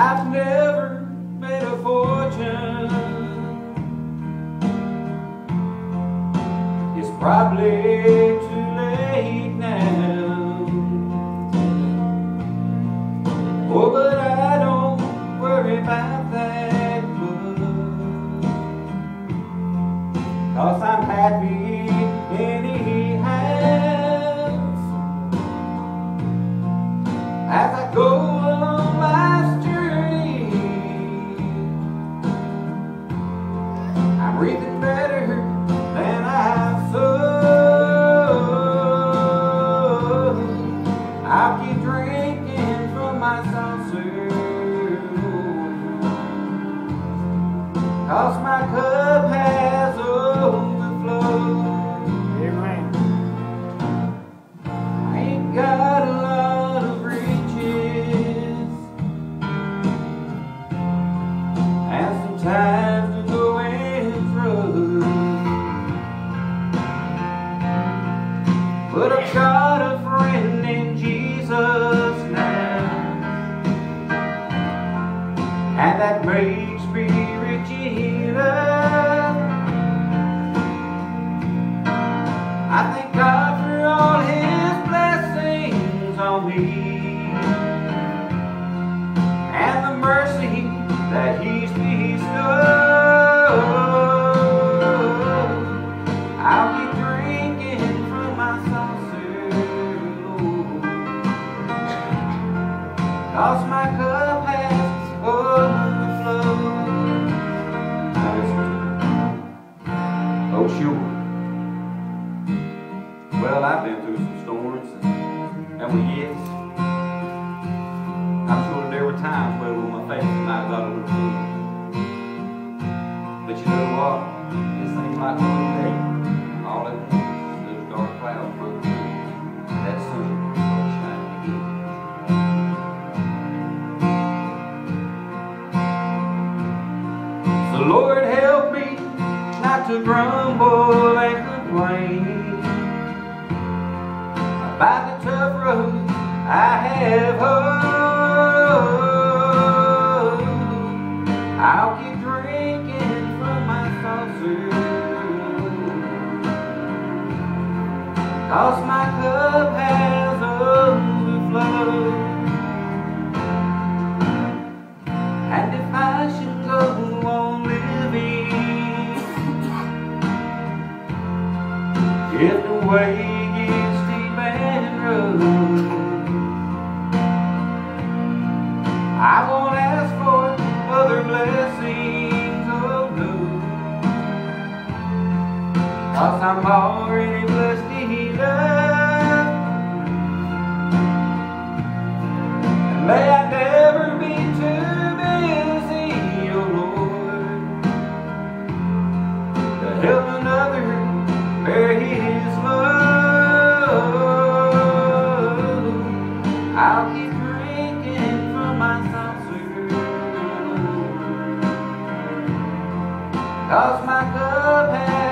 I've never made a fortune. It's probably too late now. Cause my cup and the mercy that He's bestowed. I'll keep drinking from my saucer, Lord, 'cause my cup has overflowed. Oh, sure. Well, I've been through with yes. I'm sure there were times where my face might have got a little blue. But you know what? It seems like one day, all at once, those dark clouds broke through. That sun shining again. So Lord help me not to grumble and complain about the tough road I have hope. I'll keep drinking from my saucer. Cause my cup has overflowed. And if I should go on living, if the way Cause I'm already blessed enough. May I never be too busy, oh Lord, to help another bear His love. I'll keep drinking from my saucer, cause my cup has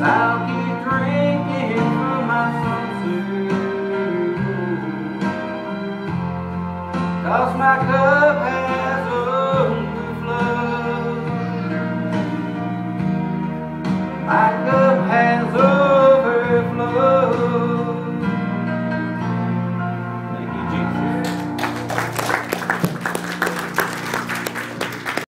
Yes,